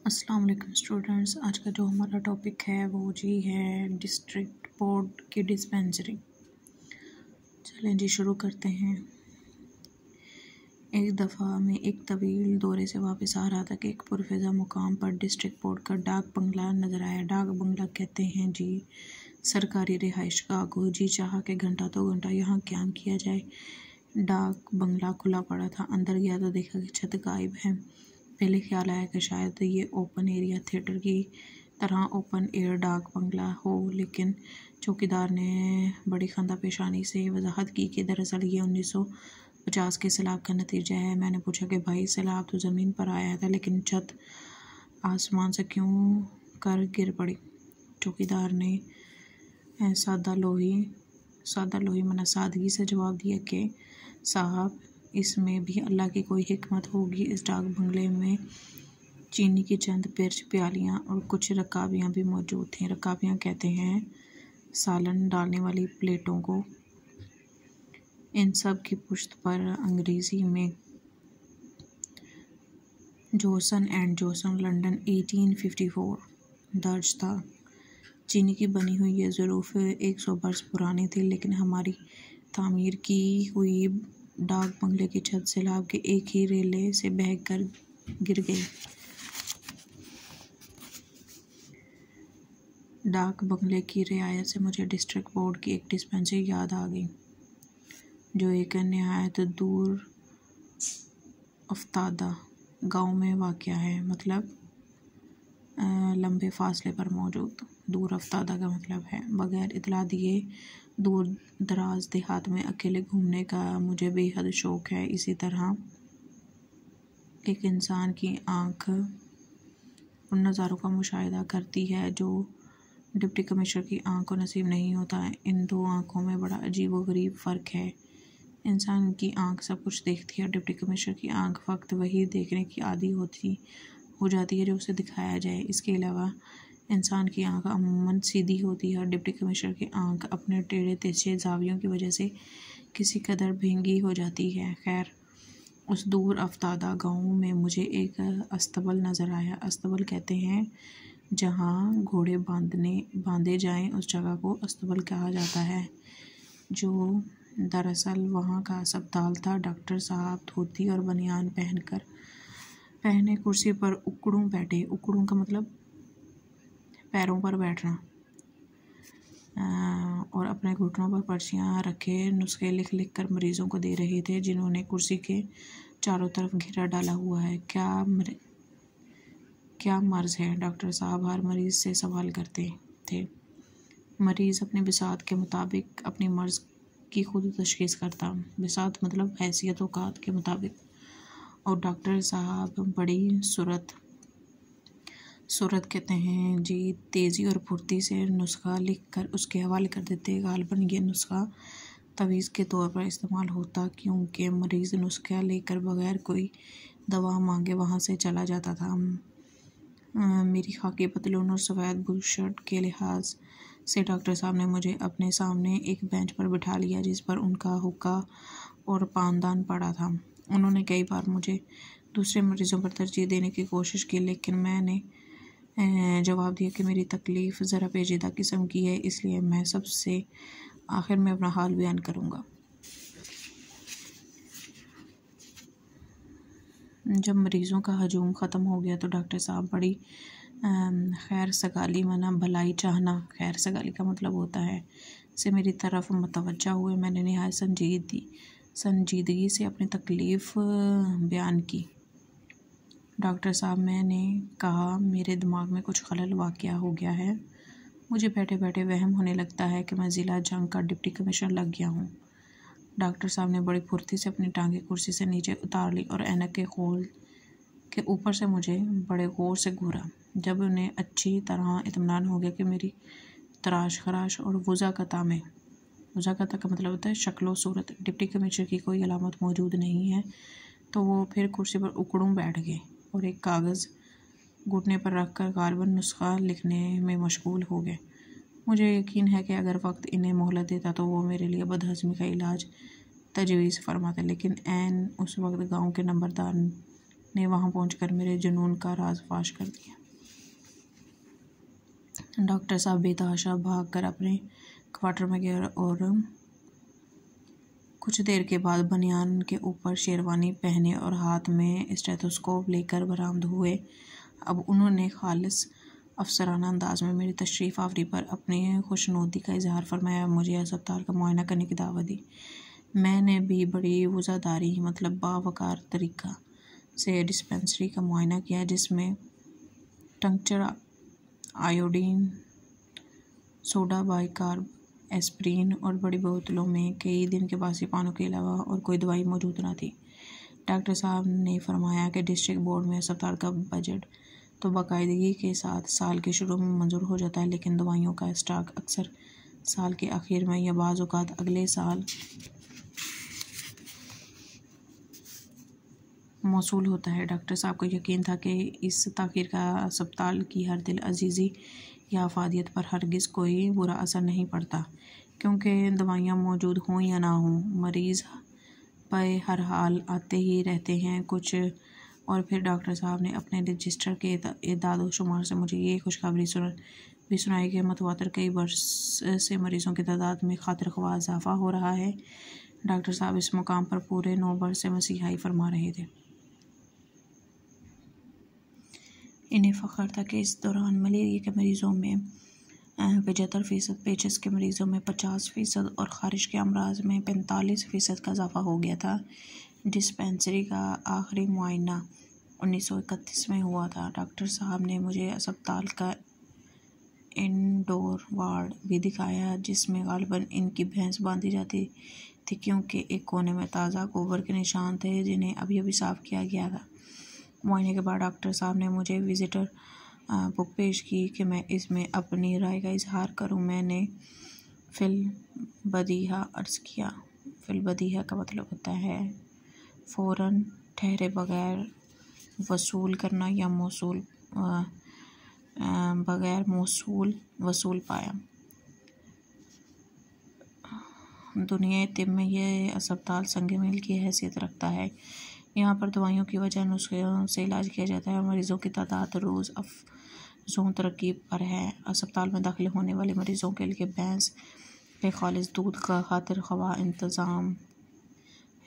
अस्सलाम वालेकुम स्टूडेंट्स आज का जो हमारा टॉपिक है, वो जी है डिस्ट्रिक्ट बोर्ड की डिस्पेंसरी चलें जी, शुरू करते हैं। एक दफ़ा में एक तवील दौरे से वापस आ रहा था कि एक पुरफेज़ा मुकाम पर डिस्ट्रिक्ट बोर्ड का डाक बंगला नज़र आया। डाक बंगला कहते हैं, जी, सरकारी रिहाइश का को जी, चाह के घंटा दो घंटा यहाँ क्याम किया जाए? डाक बंगला खुला पड़ा था। अंदर गया तो देखा कि छत गायब है। पहले ख्याल आया कि शायद ये ओपन एरिया थिएटर की तरह ओपन एयर डाक बंगला हो, लेकिन चौकीदार ने बड़ी खंदा पेशानी से वजाहत की कि दरअसल ये उन्नीस सौ पचास के सैलाब का नतीजा है। मैंने पूछा कि भाई, सैलाब तो ज़मीन पर आया था, लेकिन छत आसमान से क्यों कर गिर पड़ी? चौकीदार ने सादा लोही सादा लोही मना सादगी से जवाब दिया कि साहब इसमें भी अल्लाह की कोई हिकमत होगी। इस डाक बंगले में चीनी की चंद पिरच, प्यालियाँ और कुछ रकाबियाँ भी मौजूद थीं रकाबियाँ कहते हैं सालन डालने वाली प्लेटों को। इन सब की पुश्त पर अंग्रेज़ी में जोसन एंड जोसन, लंदन 1854 दर्ज था। चीनी की बनी हुई ये ज़रूफ एक सौ बरस पुरानी थी, लेकिन हमारी तामीर की हुई डाक बंगले की छत सैलाब के एक ही रेले से बह कर गिर गई। डाक बंगले की रियायत से मुझे डिस्ट्रिक्ट बोर्ड की एक डिस्पेंसरी याद आ गई, जो एक नहायत दूर अफ्तादा गाँव में वाक़ है मतलब लंबे फासले पर मौजूद। दूर अफ्तादा का मतलब है। बगैर इतला दिए दूर दराज देहात में अकेले घूमने का मुझे बेहद शौक़ है। इसी तरह एक इंसान की आँख उन नज़ारों का मुशाहिदा करती है जो डिप्टी कमिश्नर की आँख को नसीब नहीं होता है। इन दो आँखों में बड़ा अजीब व गरीब फ़र्क है। इंसान की आँख सब कुछ देखती है और डिप्टी कमिश्नर की आँख वक्त वही देखने की आदि होती, हो जाती है जो उसे दिखाया जाए। इसके अलावा इंसान की आँख अमूमन सीधी होती है और डिप्टी कमिश्नर की आँख अपने टेढ़े तेजे जावियों की वजह से किसी कदर भींगी हो जाती है। खैर, उस दूर अफ्तादा गाँव में मुझे एक अस्तबल नज़र आया। अस्तबल कहते हैं, जहाँ घोड़े बांधने, बांधे जाएँ, उस जगह को अस्तबल कहा जाता है, जो दरअसल वहाँ का अस्पताल था। डॉक्टर साहब धोती और बनियान पहनकर, पहने कुर्सी पर उकड़ू बैठे। उकड़ू का मतलब पैरों पर बैठना और अपने घुटनों पर पर्चियाँ रखे, नुस्खे लिख लिख कर मरीज़ों को दे रहे थे, जिन्होंने कुर्सी के चारों तरफ़ घेरा डाला हुआ है। क्या मर... क्या मर्ज़ है? डॉक्टर साहब हर मरीज़ से सवाल करते थे। मरीज़ अपने बिसात के मुताबिक अपनी मर्ज़ की खुद तशखीस करता। बिसात मतलब हैसियत औकात के मुताबिक। और डॉक्टर साहब बड़ी सूरत सूरत कहते हैं, जी, तेज़ी और फुर्ती से नुस्खा लिख कर उसके हवाले कर देते गालबन ये नुस्खा तवीज़ के तौर पर इस्तेमाल होता क्योंकि मरीज़ नुस्खा लेकर बगैर कोई दवा मांगे वहाँ से चला जाता था। मेरी खाकी पतलून और सफ़ेद बुल शर्ट के लिहाज से डॉक्टर साहब ने मुझे अपने सामने एक बेंच पर बिठा लिया जिस पर उनका हुक्का और पानदान पड़ा था। उन्होंने कई बार मुझे दूसरे मरीज़ों पर तरजीह देने की कोशिश की, लेकिन मैंने जवाब दिया कि मेरी तकलीफ़ ज़रा पेचीदा किस्म की है, इसलिए मैं सबसे आखिर में अपना हाल बयान करूँगा। जब मरीज़ों का हजूम ख़त्म हो गया तो डॉक्टर साहब बड़ी खैर सगाली मना भलाई चाहना, खैर सगाली का मतलब होता है, से मेरी तरफ़ मतवजा हुए। मैंने नहाय संजीदगी संजीदगी से अपनी तकलीफ़ बयान की। डॉक्टर साहब, मैंने कहा, मेरे दिमाग में कुछ खलल वाक़ हो गया है। मुझे बैठे बैठे वहम होने लगता है कि मैं ज़िला जंग का डिप्टी कमिश्नर लग गया हूँ। डॉक्टर साहब ने बड़ी फुर्ती से अपनी टांगे कुर्सी से नीचे उतार ली और ऐनक के खोल के ऊपर से मुझे बड़े गौर से घूरा। जब उन्हें अच्छी तरह इतमान हो गया कि मेरी तराश खराश और वज़ा कता में वज़ा कता का मतलब होता है शक्ल सूरत, डिप्टी कमिश्नर की कोई अलामत मौजूद नहीं है तो वो फिर कुर्सी पर उकड़ूँ बैठ गए। और एक कागज़ घुटने पर रख कर गालबन नुस्खा लिखने में मशगूल हो गए। मुझे यकीन है कि अगर वक्त इन्हें मोहलत देता तो वो मेरे लिए बदहज़मी का इलाज तजवीज़ फरमाते, लेकिन एन उस वक्त गाँव के नंबरदार ने वहाँ पहुंचकर मेरे जुनून का राज फाश कर दिया। डॉक्टर साहब बेतहाशा भाग कर अपने क्वार्टर में गए और कुछ देर के बाद बनियान के ऊपर शेरवानी पहने और हाथ में स्टेथोस्कोप लेकर बरामद हुए। अब उन्होंने खालिस अफसराना अंदाज में मेरी तशरीफ़ आवरी पर अपनी खुशनुदी का इजहार फरमाया, मुझे अस्पताल का मुआयना करने की दावा दी। मैंने भी बड़ी वज़ादारी मतलब बावकार तरीका से डिस्पेंसरी का मुआयना किया, जिसमें tincture iodine, soda bicarb aspirin और बड़ी बोतलों में कई दिन के बासी पानों के अलावा और कोई दवाई मौजूद न थी। डॉक्टर साहब ने फरमाया कि डिस्ट्रिक्ट बोर्ड में अस्पताल का बजट तो बाकायदगी के साथ साल के शुरू में मंजूर हो जाता है, लेकिन दवाइयों का स्टॉक अक्सर साल के आखिर में या बाज़ अगले साल मौसू होता है। डॉक्टर साहब को यकीन था कि इस तखिर का अस्पताल की हर दिल अजीज़ी या अफादियत पर हरगिज़ कोई बुरा असर नहीं पड़ता, क्योंकि दवाइयाँ मौजूद हों या ना हों, मरीज़ पे हर हाल आते ही रहते हैं कुछ। और फिर डॉक्टर साहब ने अपने रजिस्टर के इदाद शुमार से मुझे ये खुशखबरी सुन, भी सुनाई कि मतवातर कई वर्ष से मरीज़ों की तादाद में खातर ख्वा इजाफ़ा हो रहा है। डॉक्टर साहब इस मुकाम पर पूरे नौ वर्ष से मसीहाई फरमा रहे थे। इन्हें फ़ख्र था कि इस दौरान मलेरिया के मरीज़ों में पचहत्तर फ़ीसद, पेचस के मरीज़ों में पचास फ़ीसद और ख़ारिश के अमराज में पैंतालीस फ़ीसद का इजाफ़ा हो गया था। डिस्पेंसरी का आखिरी मुआयना उन्नीस सौ इकतीस में हुआ था। डॉक्टर साहब ने मुझे अस्पताल का इंडोर वार्ड भी दिखाया, जिसमें गालबन इनकी भैंस बांधी जाती थी, क्योंकि एक कोने में ताज़ा गोबर के निशान थे जिन्हें अभी अभी साफ़ किया गया था। मुआयने के बाद डॉक्टर साहब ने मुझे विज़िटर बुक पेश की कि मैं इसमें अपनी राय का इजहार करूँ। मैंने फिल बदीहा अर्ज़ किया। फिल बदीहा का मतलब होता है फ़ौर ठहरे बगैर वसूल करना या मौसूल बगैर मौसूल वसूल पाया। दुनिया तिब में यह अस्पताल संग मील की हैसियत रखता है यहाँ पर दवाइयों की वजह नुस्खों से इलाज किया जाता है मरीज़ों की तादाद रोज़ अफजों तरक्की पर है। अस्पताल में दाखिल होने वाले मरीज़ों के लिए भैंस पे खालिश दूध का खातिर खवा इंतज़ाम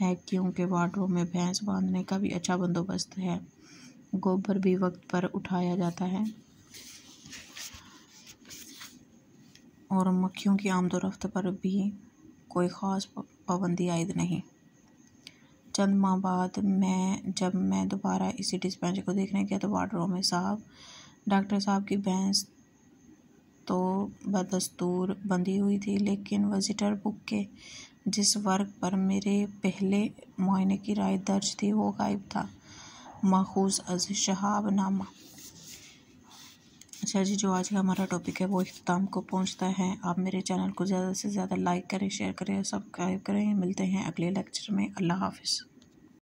है। क्योंकि वार्डों में भैंस बांधने का भी अच्छा बंदोबस्त है। गोबर भी वक्त पर उठाया जाता है। और मक्खियों की आमदोरफ्त पर भी कोई ख़ास पाबंदी आयद नहीं। चंद माह बाद मैं जब मैं दोबारा इसी डिस्पेंसरी को देखने गया तो वार्ड रूम में साहब, डॉक्टर साहब की भैंस तो बदस्तूर बंधी हुई थी, लेकिन विज़िटर बुक के जिस वर्ग पर मेरे पहले मुआयने की राय दर्ज थी वो गायब था। माखूज अज शहाब नामा। अच्छा जी, जो आज का हमारा टॉपिक है, वो अख्ताम को पहुँचता है। आप मेरे चैनल को ज़्यादा से ज़्यादा लाइक करें शेयर करें सब्सक्राइब करें। मिलते हैं अगले लेक्चर में। अल्लाह हाफिज़।